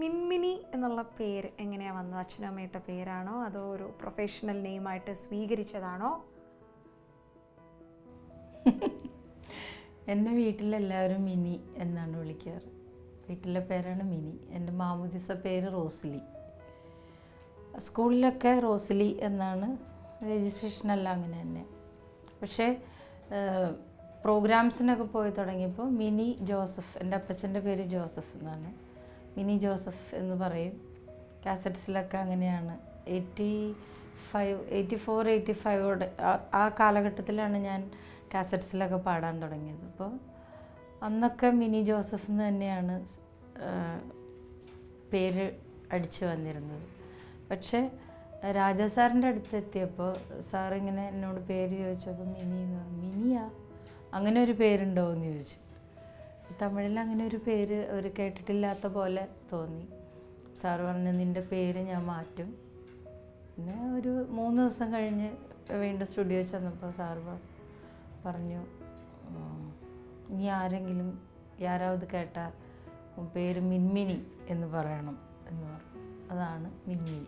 മിൻമിനി എന്നുള്ള പേര് എങ്ങനെയാണ് വന്നത്? അച്ഛനും അമ്മയുടെ പേരാണോ? അതോ ഒരു പ്രൊഫഷണൽ നെയിമായിട്ട് സ്വീകരിച്ചതാണോ? എന്റെ വീട്ടിലെല്ലാവരും മിനി എന്നാണ് വിളിക്കാറ്. വീട്ടിലെ പേരാണ് മിനി. എന്റെ മാമുദിസ പേര് റോസ്ലി. സ്കൂളിലൊക്കെ റോസ്ലി എന്നാണ് രജിസ്ട്രേഷനെല്ലാം അങ്ങനെ തന്നെ. പക്ഷേ പ്രോഗ്രാംസിനൊക്കെ പോയി തുടങ്ങിയപ്പോൾ മിനി ജോസഫ് എന്റെ അപ്പച്ചന്റെ പേര് ജോസഫ് എന്നാണ്. മിനി ജോസഫ് എന്ന് പറയും. കാസറ്റ്സിലൊക്കെ അങ്ങനെയാണ്. Eighty five eighty four eighty ഫൈവോടെ ആ കാലഘട്ടത്തിലാണ് ഞാൻ കാസറ്റ്സിലൊക്കെ പാടാൻ തുടങ്ങിയത്. അപ്പോൾ അന്നൊക്കെ മിനി ജോസഫ് എന്ന് തന്നെയാണ് പേര് അടിച്ചു വന്നിരുന്നത്. പക്ഷേ രാജാ സാറിന്റെ അടുത്ത് എത്തിയപ്പോൾ സാർ ഇങ്ങനെ എന്നോട് പേര് ചോദിച്ചപ്പോൾ മിനി എന്ന് പറഞ്ഞു മിനിയാ? അങ്ങനെ ഒരു പേരുണ്ടോ എന്ന് ചോദിച്ചു. തമിഴിൽ അങ്ങനെ ഒരു പേര് അവർ കേട്ടിട്ടില്ലാത്ത പോലെ തോന്നി. സാറ് പറഞ്ഞു നിന്റെ പേര് ഞാൻ മാറ്റും. പിന്നെ ഒരു മൂന്ന് ദിവസം കഴിഞ്ഞ് വീണ്ടും സ്റ്റുഡിയോ ചെന്നപ്പോൾ സാറ് പറഞ്ഞു ഇനി ആരെങ്കിലും യാരാവത് കേട്ട പേര് മിൻമിനി എന്ന് പറയണം എന്ന് പറഞ്ഞു. അതാണ് മിൻമിനി.